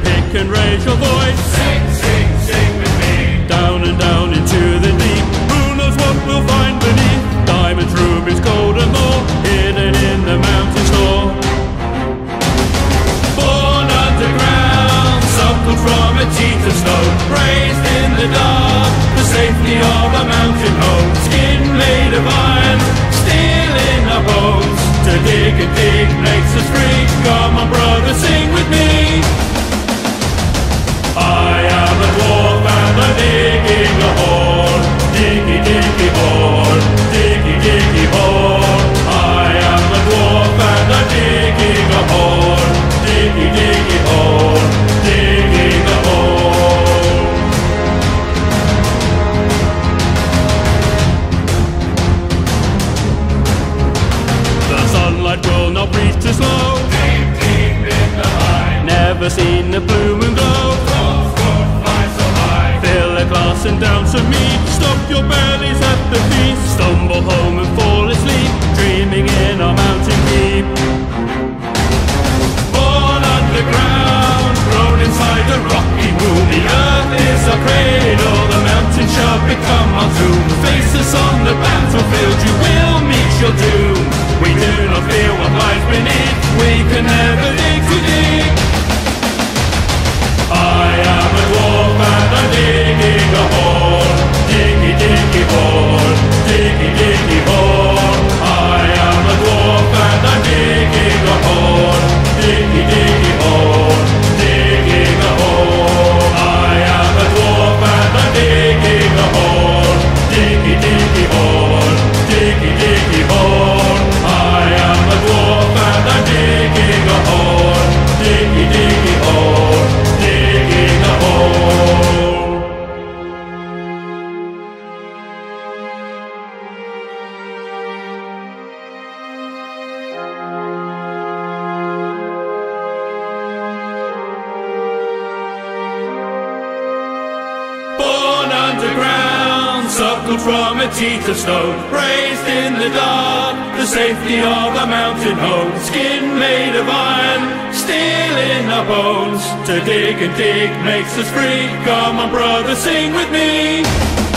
Pick and raise your voice. digging a hole, diggy, diggy hole, diggy, diggy hole. I am a dwarf and I'm digging a hole, diggy, digging a hole. The sunlight will not reach too slow. Deep, deep in the eye. Never seen a moon. underground, suckled from a teeth of stone, raised in the dark, the safety of a mountain home, skin made of iron, steel in our bones, to dig and dig makes us free, come on brother, sing with me.